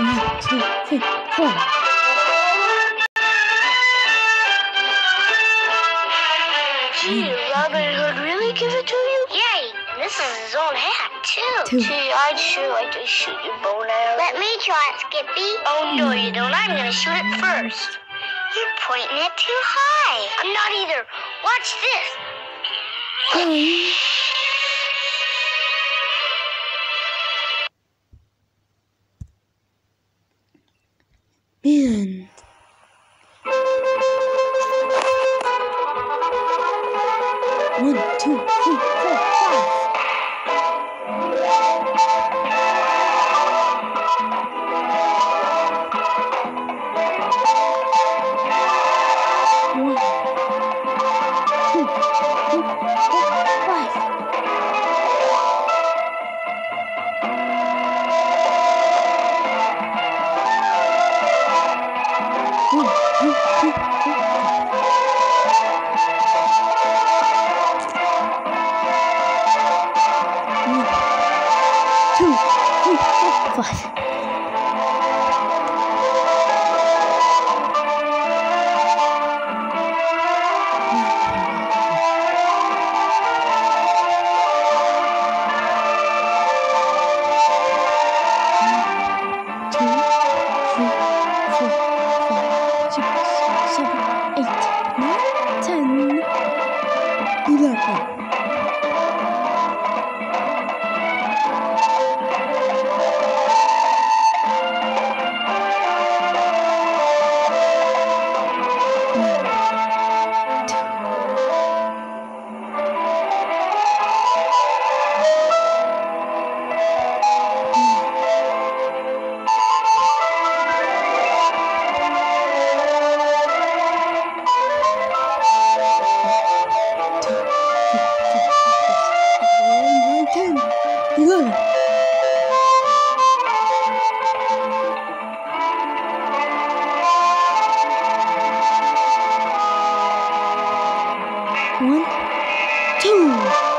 two, three, four. Gee, Robin Hood really give it to you? Yay! This is his own hat, too. Two. Gee, I'd sure like to shoot your bow arrow. Let me try it, Skippy. Oh, no, you don't. I'm gonna shoot it first. You're pointing it too high. I'm not either. Watch this. What? One, two.